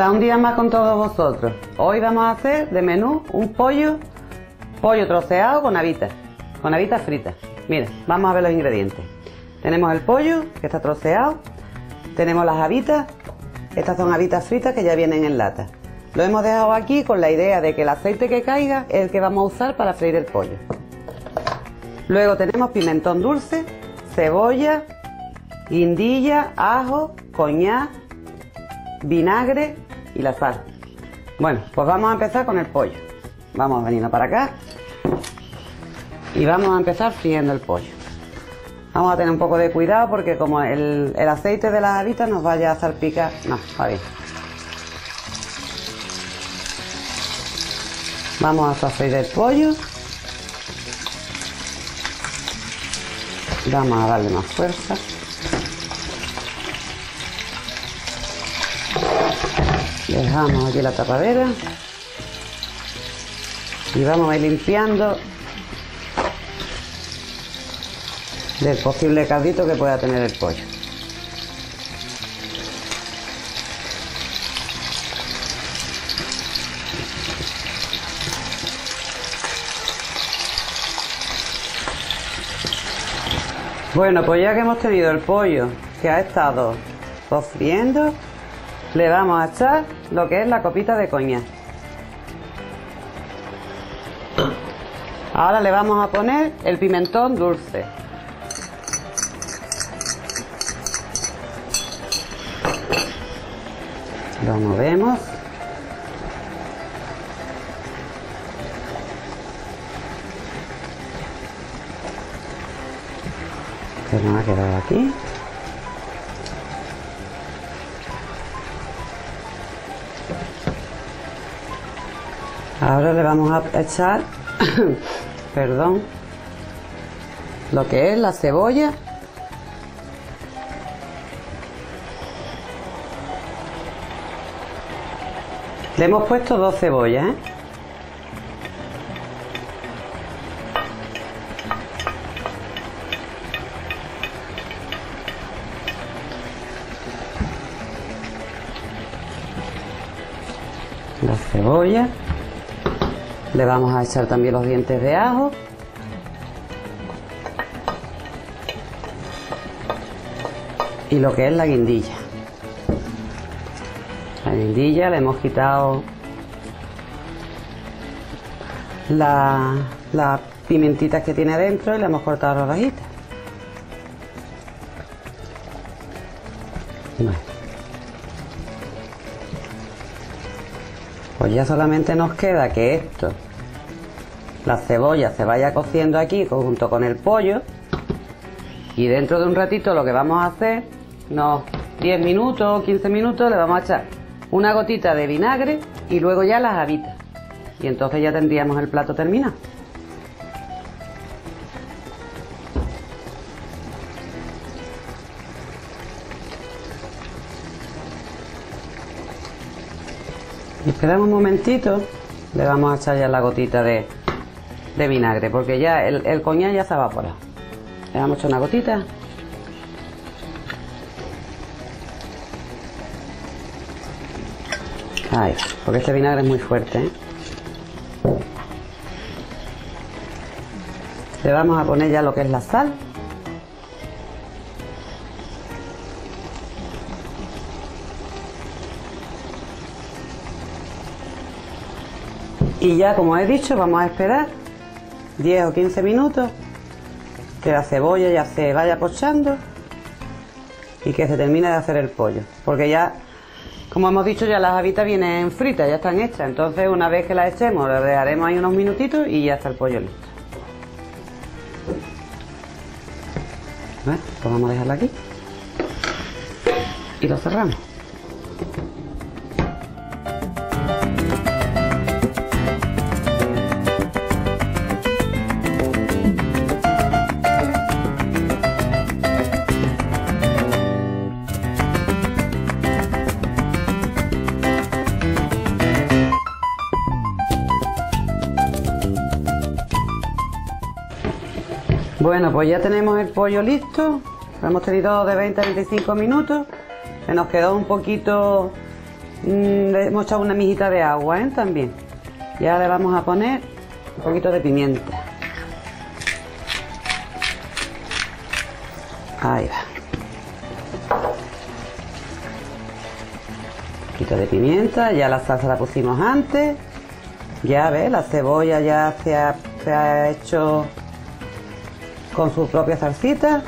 Hola, un día más con todos vosotros. Hoy vamos a hacer de menú un pollo, pollo troceado con habitas, con habitas fritas. Miren, vamos a ver los ingredientes. Tenemos el pollo que está troceado, tenemos las habitas, estas son habitas fritas que ya vienen en lata. Lo hemos dejado aquí con la idea de que el aceite que caiga es el que vamos a usar para freír el pollo. Luego tenemos pimentón dulce, cebolla, guindilla, ajo, coñac, vinagre y la sal. Bueno, pues vamos a empezar con el pollo. Vamos a para acá y vamos a empezar friendo el pollo. Vamos a tener un poco de cuidado porque como el, aceite de las habitas nos vaya a salpicar... No, está bien. Vamos a freír el pollo. Vamos a darle más fuerza. Dejamos aquí la tapadera. Y vamos a ir limpiando del posible caldito que pueda tener el pollo. Bueno, pues ya que hemos tenido el pollo que ha estado sofriendo, le vamos a echar lo que es la copita de coñac. Ahora le vamos a poner el pimentón dulce. Lo movemos. Que no ha quedado aquí. Ahora le vamos a echar, perdón, lo que es la cebolla. Le hemos puesto dos cebollas, ¿eh? Le vamos a echar también los dientes de ajo. Y lo que es la guindilla. La guindilla le hemos quitado las la pimentitas que tiene dentro y le hemos cortado rodajitas. Bueno. Pues ya solamente nos queda que esto la cebolla se vaya cociendo aquí junto con el pollo y dentro de un ratito lo que vamos a hacer, unos 10 minutos o 15 minutos, le vamos a echar una gotita de vinagre y luego ya las habitas. Y entonces ya tendríamos el plato terminado. Esperamos un momentito, le vamos a echar ya la gotita de, de vinagre, porque ya el, el coñac ya se ha evaporado. Le vamos a echar una gotita. Ahí, porque este vinagre es muy fuerte. ¿eh? Le vamos a poner ya lo que es la sal. Y ya, como he dicho, vamos a esperar 10 o 15 minutos que la cebolla ya se vaya pochando y que se termine de hacer el pollo. Porque ya, como hemos dicho, ya las habitas vienen fritas, ya están hechas. Entonces, una vez que las echemos, las dejaremos ahí unos minutitos y ya está el pollo listo. Bueno, pues vamos a dejarla aquí y lo cerramos. Bueno, pues ya tenemos el pollo listo. Lo hemos tenido de 20 a 25 minutos. Se nos quedó un poquito mm, le hemos echado una mijita de agua ¿eh? también. Ya le vamos a poner un poquito de pimienta. Ahí va. Un poquito de pimienta, ya la salsa la pusimos antes. Ya ves, la cebolla ya se ha hecho con su propia salsita.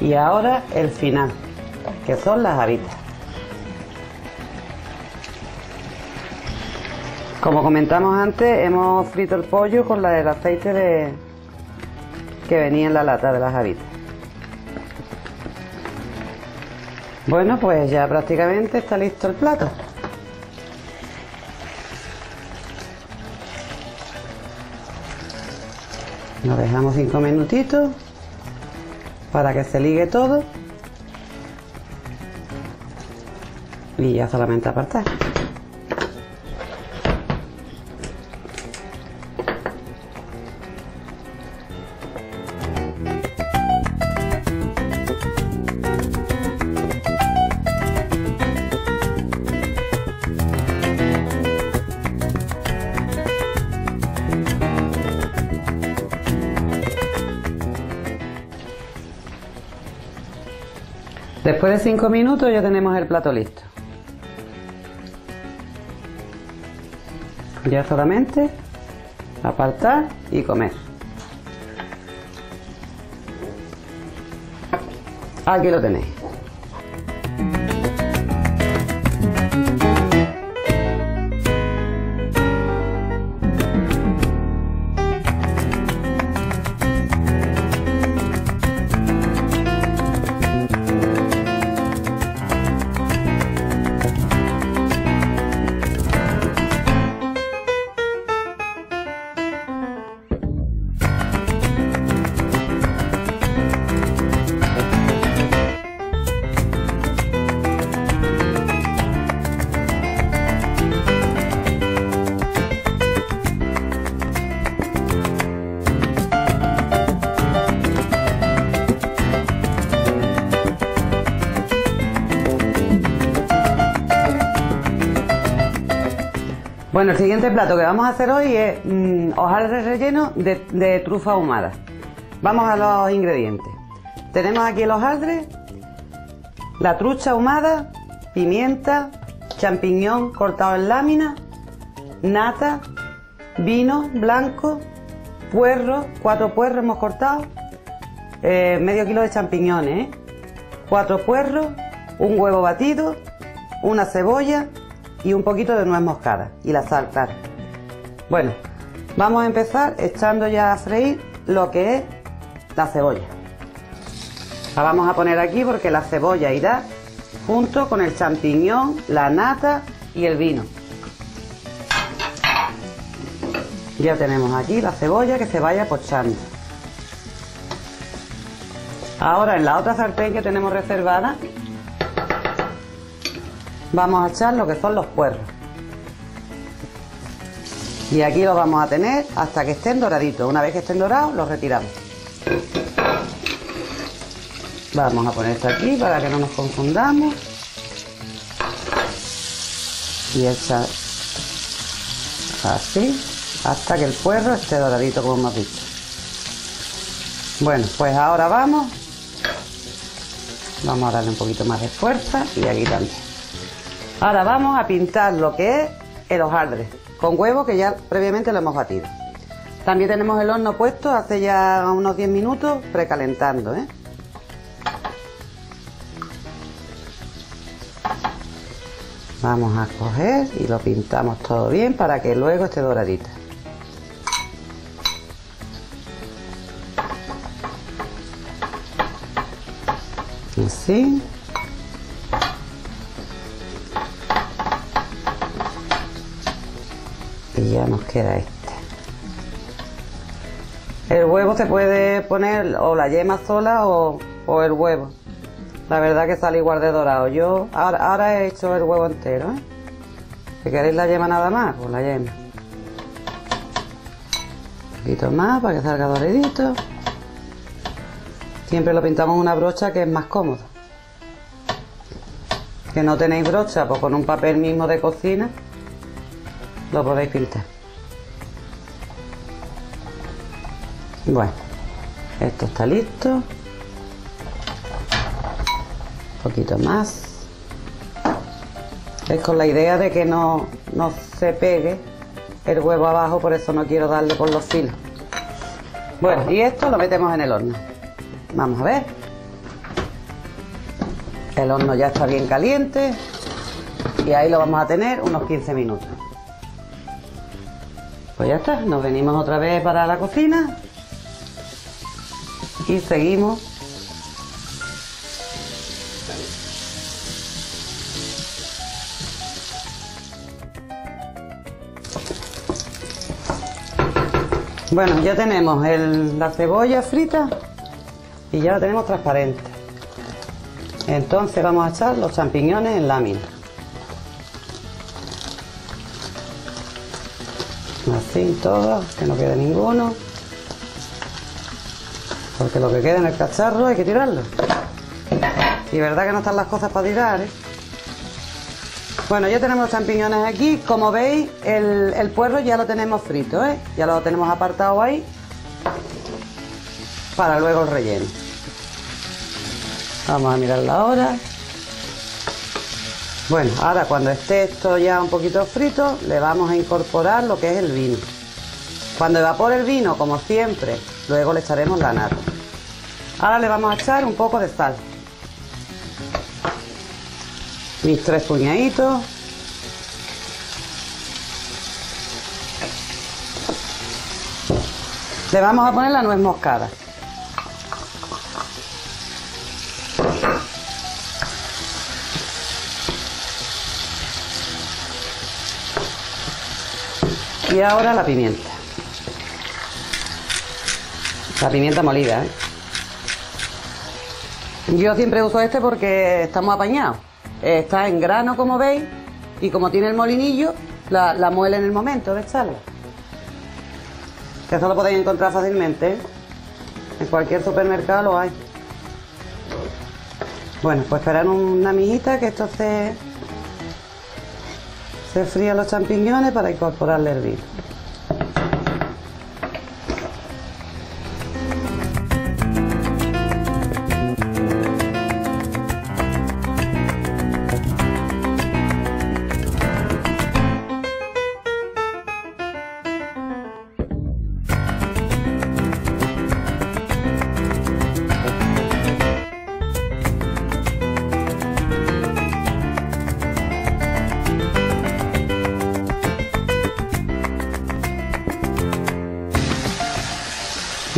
Y ahora el final, que son las habitas. Como comentamos antes, hemos frito el pollo con la, el aceite de, que venía en la lata de las habitas. Bueno, pues ya prácticamente está listo el plato. Dejamos cinco minutitos para que se ligue todo y ya solamente apartar. De 5 minutos ya tenemos el plato listo. Ya solamente apartar y comer. Aquí lo tenéis. Bueno, el siguiente plato que vamos a hacer hoy es mmm, hojaldre relleno de, trufa ahumada. Vamos a los ingredientes. Tenemos aquí el hojaldre, la trucha ahumada, pimienta, champiñón cortado en lámina, nata, vino blanco, puerro, cuatro puerros hemos cortado, eh, medio kilo de champiñones, ¿eh? cuatro puerros, un huevo batido, una cebolla, y un poquito de nuez moscada y la sal. Bueno, vamos a empezar echando ya a freír lo que es la cebolla. La vamos a poner aquí porque la cebolla irá junto con el champiñón, la nata y el vino. Ya tenemos aquí la cebolla que se vaya pochando. Ahora en la otra sartén que tenemos reservada vamos a echar lo que son los puerros. Y aquí los vamos a tener hasta que estén doraditos. Una vez que estén dorados, los retiramos. Vamos a poner esto aquí para que no nos confundamos. Y echar así hasta que el puerro esté doradito como hemos visto. Bueno, pues ahora vamos. Vamos a darle un poquito más de fuerza y aquí también. Ahora vamos a pintar lo que es el hojaldre con huevo que ya previamente lo hemos batido. También tenemos el horno puesto hace ya unos 10 minutos precalentando. ¿eh? Vamos a coger y lo pintamos todo bien para que luego esté doradito. Así. Ya nos queda este. El huevo se puede poner o la yema sola o, o el huevo. La verdad que sale igual de dorado. Yo ahora, ahora he hecho el huevo entero. ¿eh? Si queréis la yema nada más, pues la yema. Un poquito más para que salga doradito. Siempre lo pintamos una brocha que es más cómodo. que no tenéis brocha, pues con un papel mismo de cocina lo podéis pintar. Bueno, esto está listo. Un poquito más. Es con la idea de que no, no se pegue el huevo abajo, por eso no quiero darle por los filos. Bueno, y esto lo metemos en el horno. Vamos a ver. El horno ya está bien caliente y ahí lo vamos a tener unos 15 minutos. Pues ya está, nos venimos otra vez para la cocina y seguimos Bueno, ya tenemos la cebolla frita y ya la tenemos transparente. Entonces vamos a echar los champiñones en lámina. Así todos, que no quede ninguno. Porque lo que queda en el cacharro hay que tirarlo. Y verdad que no están las cosas para tirar, ¿eh? Bueno, ya tenemos champiñones aquí. Como veis, el, puerro ya lo tenemos frito, ¿eh? Ya lo tenemos apartado ahí para luego el relleno. Vamos a mirar la hora. Bueno, ahora cuando esté esto ya un poquito frito, le vamos a incorporar lo que es el vino. Cuando evapore el vino, como siempre, luego le echaremos la nata. Ahora le vamos a echar un poco de sal. Mis tres puñaditos. Le vamos a poner la nuez moscada. Y ahora la pimienta. La pimienta molida, ¿eh? Yo siempre uso este porque estamos apañados. Está en grano, como veis, y como tiene el molinillo, la, muele en el momento de echarla. Que eso lo podéis encontrar fácilmente. ¿eh? En cualquier supermercado lo hay. Bueno, pues esperar una mijita que esto se, se frían los champiñones para incorporarle el vino.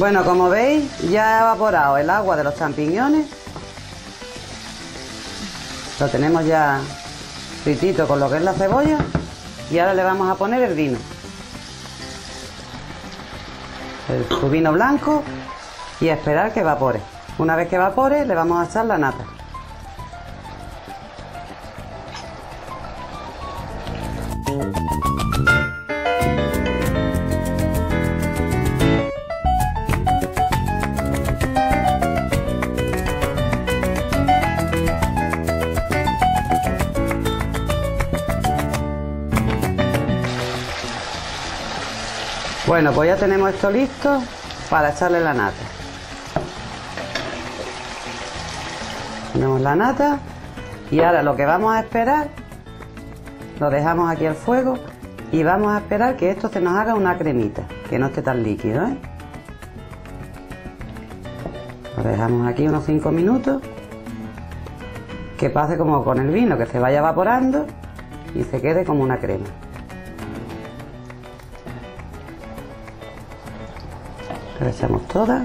Bueno, como veis, ya ha evaporado el agua de los champiñones. Lo tenemos ya fritito con lo que es la cebolla. Y ahora le vamos a poner el vino. El, vino blanco y a esperar que evapore. Una vez que evapore, le vamos a echar la nata. Bueno, pues ya tenemos esto listo para echarle la nata. Ponemos la nata y ahora lo que vamos a esperar, lo dejamos aquí al fuego y vamos a esperar que esto se nos haga una cremita, que no esté tan líquido. ¿eh? Lo dejamos aquí unos 5 minutos, que pase como con el vino, que se vaya evaporando y se quede como una crema. La echamos toda.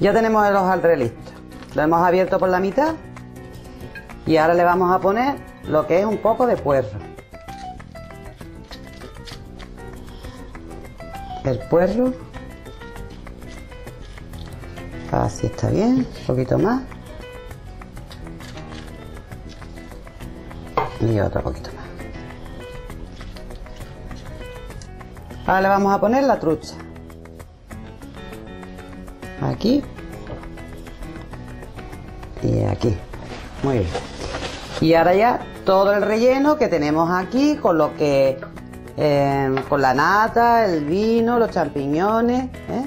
Ya tenemos el hojaldre listo. Lo hemos abierto por la mitad y ahora le vamos a poner lo que es un poco de puerro. El puerro Así está bien, un poquito más. Y otro poquito más. Ahora le vamos a poner la trucha. Aquí. Y aquí. Muy bien. Y ahora ya todo el relleno que tenemos aquí con lo que eh, con la nata, el vino, los champiñones. ¿eh?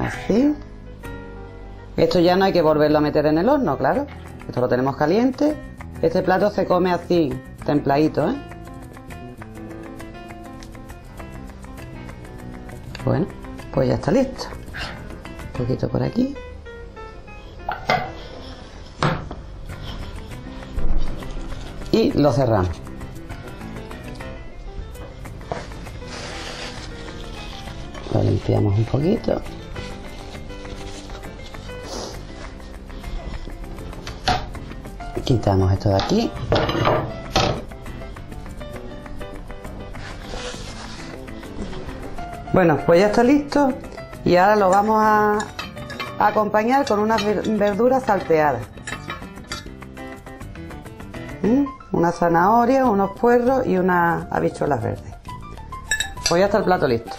Así. Esto ya no hay que volverlo a meter en el horno, claro. Esto lo tenemos caliente. Este plato se come así, templadito, ¿eh? Bueno, pues ya está listo. Un poquito por aquí. Y lo cerramos. Lo limpiamos un poquito. Quitamos esto de aquí. Bueno, pues ya está listo y ahora lo vamos a acompañar con unas verduras salteadas. ¿Mm? Una zanahoria, unos puerros y unas habichuelas verdes. Pues ya está el plato listo.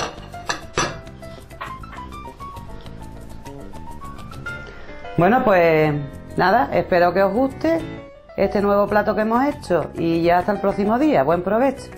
Bueno, pues nada, espero que os guste este nuevo plato que hemos hecho y ya hasta el próximo día. Buen provecho.